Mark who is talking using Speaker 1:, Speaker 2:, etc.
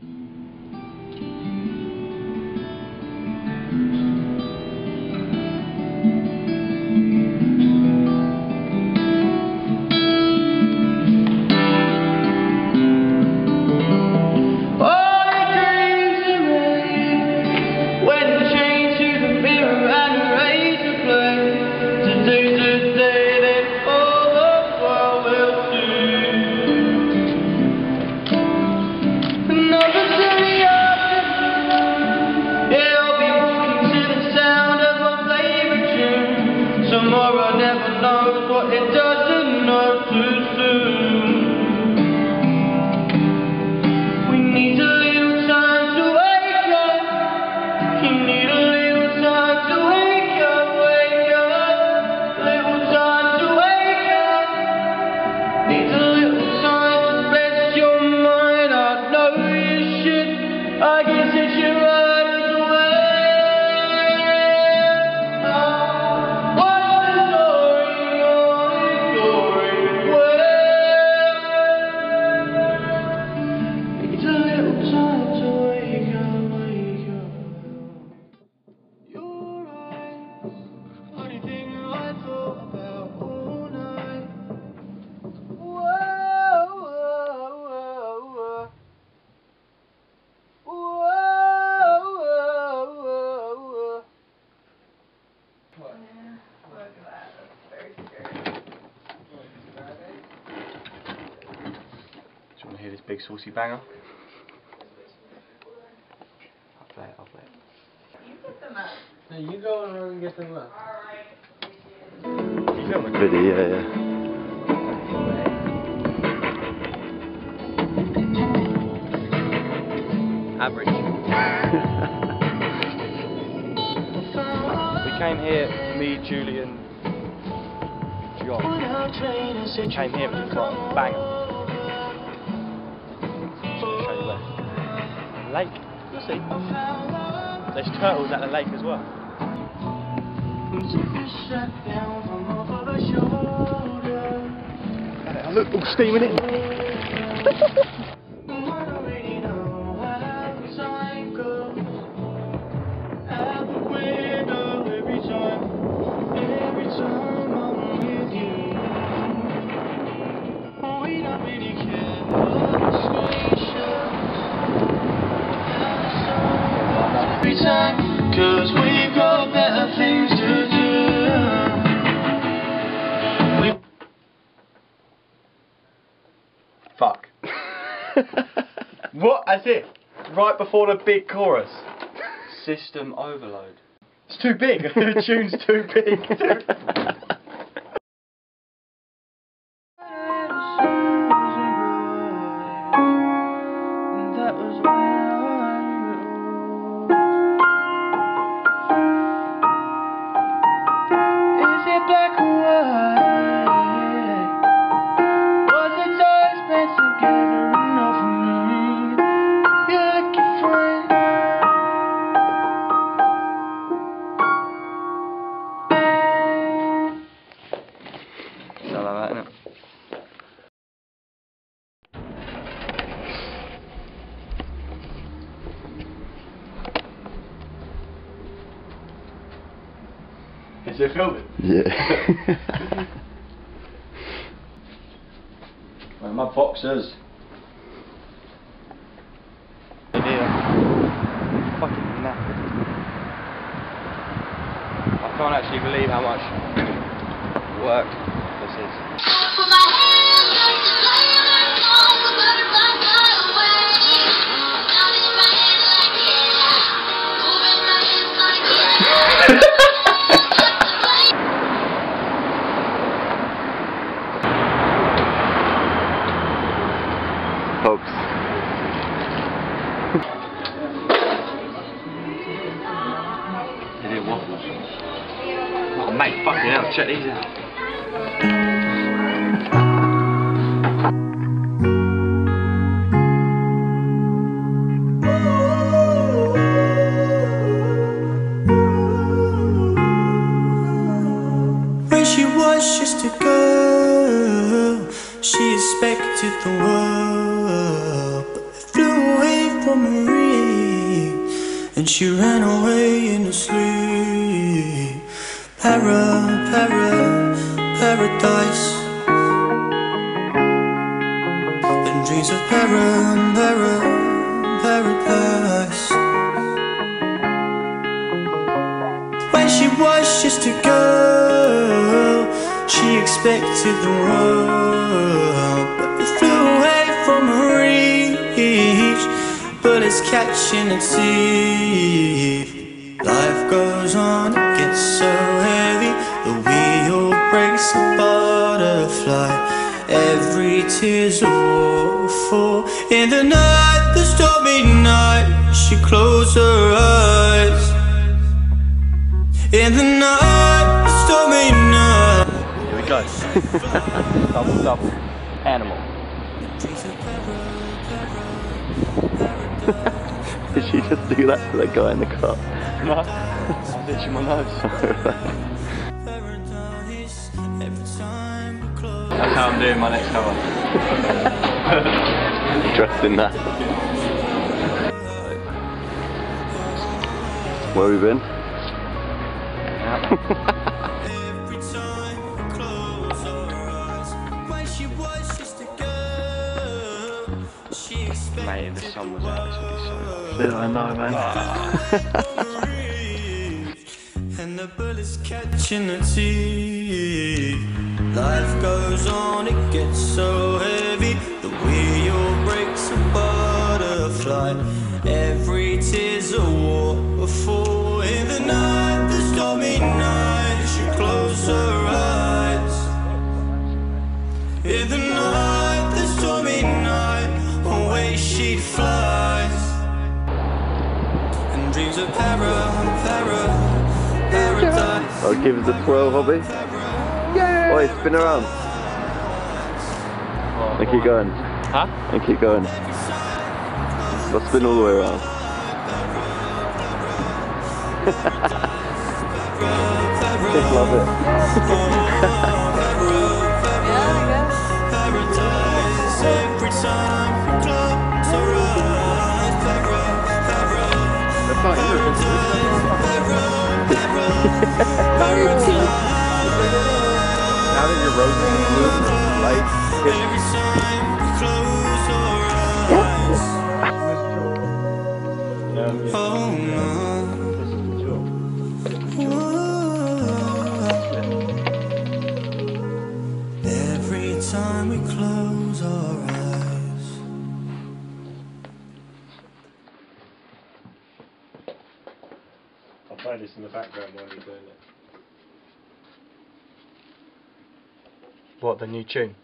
Speaker 1: Tomorrow
Speaker 2: hear this big saucy banger? I'll play it, I'll play it.
Speaker 3: No, you go over and get them up.
Speaker 2: You filming?
Speaker 4: Video, yeah, yeah.
Speaker 2: Average. we came here, me, Julian, John. We came here and got a banger. Lake. You'll see. There's turtles at the lake as well. Look, all steaming in. what? That's it. Right before the big chorus. System overload. It's too big. the tune's too big.
Speaker 1: That Is it
Speaker 2: filming?
Speaker 4: Yeah.
Speaker 2: Where are my boxers? Idea. Fucking knackered. I can't actually believe how much work this is. Mate, fucking hell, check these out.
Speaker 5: Was just a girl, she expected the world, but flew away for Marie, and she ran away in her sleep. Para, para, paradise. And dreams of para, para, paradise. When she was just a girl, she expected the world, but it flew away from her reach. Bullets catching her teeth. Life goes on, it gets so heavy. The a butterfly. Every tear's a waterfall. In the night, the stormy night, she closed her eyes. In the night, stormy night.
Speaker 2: Here we go. double, double. Animal.
Speaker 4: Did she just do that to the guy in the car?
Speaker 2: No, I'm itching my nose.
Speaker 5: Paradise,
Speaker 2: That's how I'm doing my next cover.
Speaker 4: Dressed in that. Where have we been?
Speaker 5: Every time we close our eyes. When she was just a girl, she expected
Speaker 2: Mate, the sun was out, this so nice.
Speaker 4: I know, man.
Speaker 5: and the bullets catching her teeth. Life goes on, it gets so heavy. The wheel breaks a butterfly. Every tear's a waterfall. In the night, the stormy night, she closed her eyes. In the night, the stormy night, away she'd fly and dreams of para, para, paradise.
Speaker 4: I'll give us a twirl, Hobbie. Yeah. Oi, spin around. And keep going.
Speaker 2: Huh?
Speaker 4: And keep going. But spin all the way around. Just love it.
Speaker 5: Paradise every time we close our eyes. Para, para,
Speaker 2: That's not yours.
Speaker 5: every time we close our eyes. Oh no. Every time we close our eyes.
Speaker 3: I'll play this in the background while you're doing it.
Speaker 2: What, the new tune?